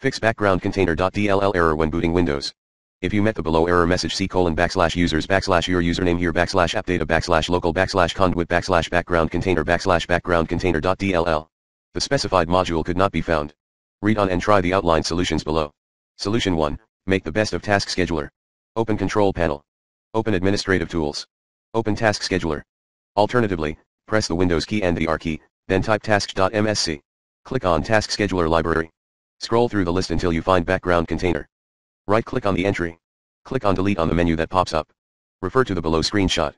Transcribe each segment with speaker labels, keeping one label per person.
Speaker 1: Fix background container.dll error when booting Windows. If you met the below error message c colon backslash users backslash your username here backslash app data backslash local backslash conduit backslash background container backslash background container.dll. The specified module could not be found. Read on and try the outlined solutions below. Solution 1. Make the best of Task Scheduler. Open Control Panel. Open Administrative Tools. Open Task Scheduler. Alternatively, press the Windows key and the R key, then type tasks.msc. Click on Task Scheduler Library. Scroll through the list until you find Background Container. Right-click on the entry. Click on Delete on the menu that pops up. Refer to the below screenshot.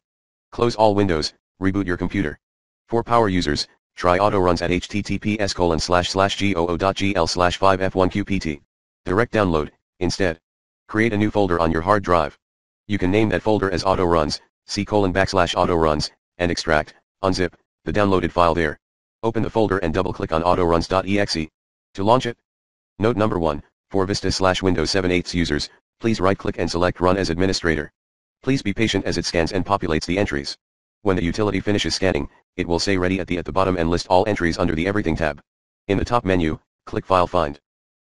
Speaker 1: Close all windows, reboot your computer. For power users, try auto runs at https colon slash slash goo.gl slash 5f1qpt. Direct download, instead. Create a new folder on your hard drive. You can name that folder as auto runs, c colon backslash auto runs, and extract, unzip, the downloaded file there. Open the folder and double-click on autoruns.exe. To launch it. Note number 1, for Vista slash Windows 7 8 users, please right-click and select Run as Administrator. Please be patient as it scans and populates the entries. When the utility finishes scanning, it will say Ready at the at the bottom and list all entries under the Everything tab. In the top menu, click File Find.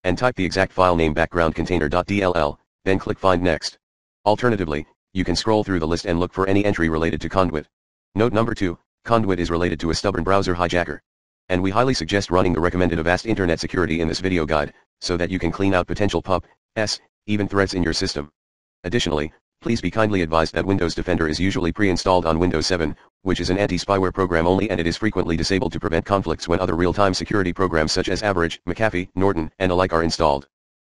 Speaker 1: And type the exact file name background container.dll, then click Find Next. Alternatively, you can scroll through the list and look for any entry related to Conduit. Note number 2, Conduit is related to a stubborn browser hijacker. And we highly suggest running the recommended Avast Internet Security in this video guide, so that you can clean out potential PUP, S, even threats in your system. Additionally, please be kindly advised that Windows Defender is usually pre-installed on Windows 7, which is an anti-spyware program only and it is frequently disabled to prevent conflicts when other real-time security programs such as Average, McAfee, Norton, and alike are installed.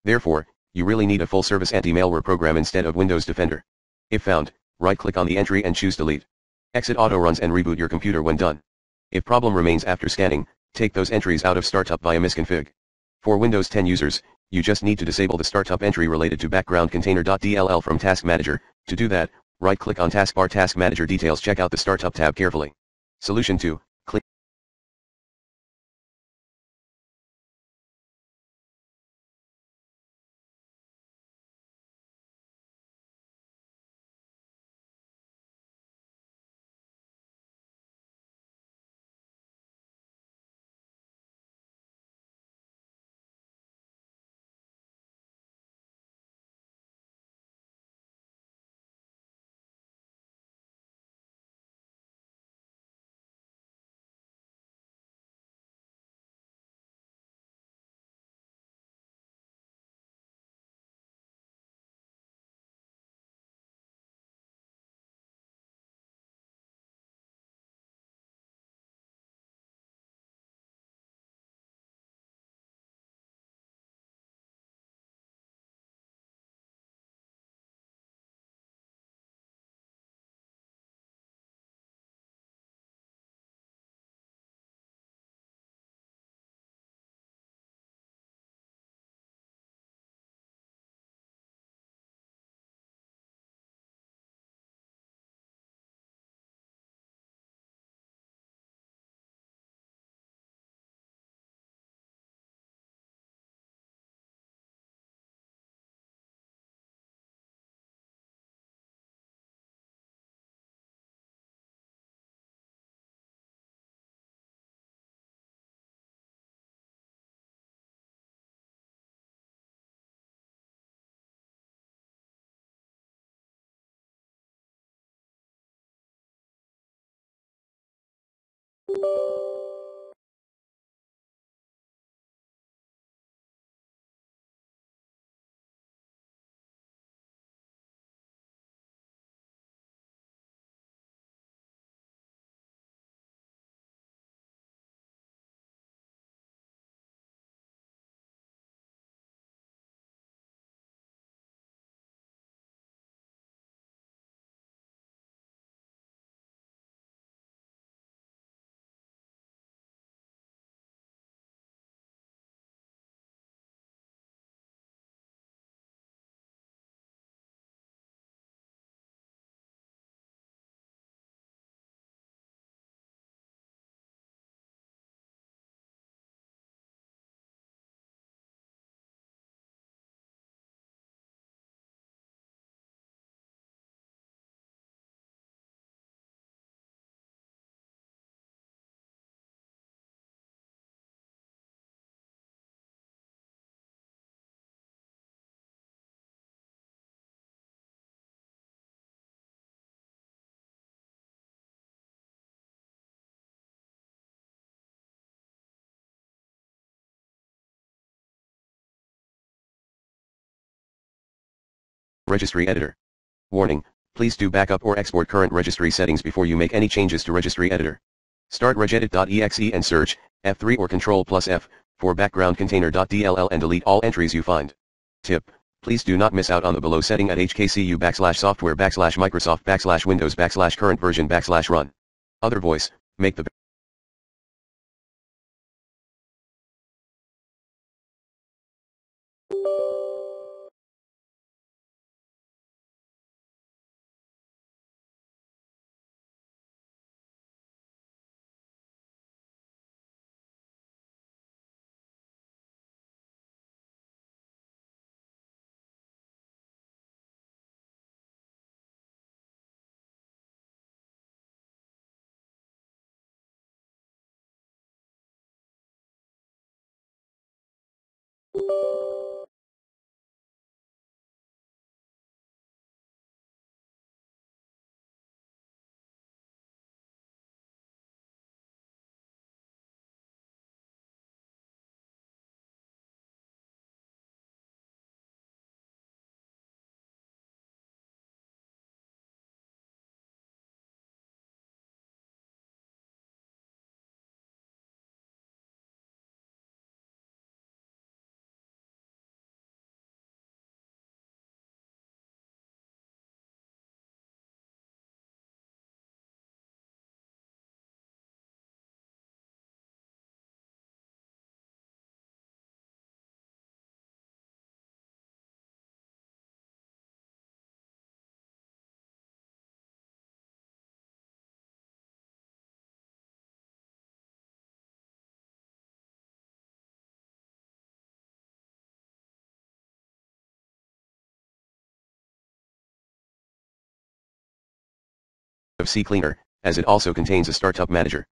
Speaker 1: Therefore, you really need a full-service anti-malware program instead of Windows Defender. If found, right-click on the entry and choose Delete. Exit auto runs and reboot your computer when done. If problem remains after scanning, take those entries out of startup via msconfig. For Windows 10 users, you just need to disable the startup entry related to background container.dll from Task Manager. To do that, right-click on Taskbar Task Manager details check out the Startup tab carefully. Solution 2, Registry Editor. Warning, please do backup or export current registry settings before you make any changes to Registry Editor. Start regedit.exe and search, F3 or Ctrl plus F, for background container.dll and delete all entries you find. Tip, please do not miss out on the below setting at hkcu backslash software backslash Microsoft backslash Windows backslash current version backslash run. Other voice, make the you of CCleaner, as it also contains a startup manager.